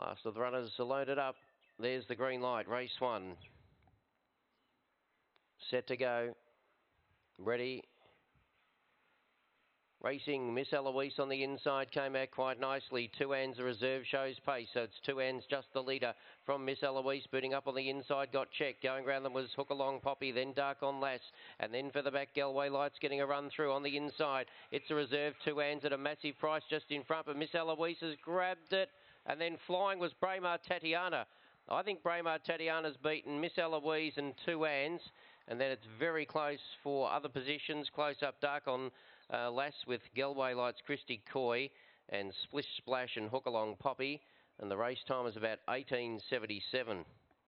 Last of the runners are loaded up. There's the green light, race one. Set to go. Ready. Racing, Miss Eloise on the inside came out quite nicely. Two ends, the reserve shows pace, so it's two ends, just the leader from Miss Eloise. Booting up on the inside, got checked. Going around them was Hook Along Poppy, then Dark on Lass, and then for the back, Galway Lights getting a run through on the inside. It's a reserve, two ends at a massive price just in front, but Miss Eloise has grabbed it, and then flying was Braemar Tatiana. I think Braemar Tatiana's beaten Miss Eloise and two ends and then it's very close for other positions. Close up dark on uh, Lass with Galway Lights, Christy Coy, and Splish Splash and Hook Along Poppy. And the race time is about 1877.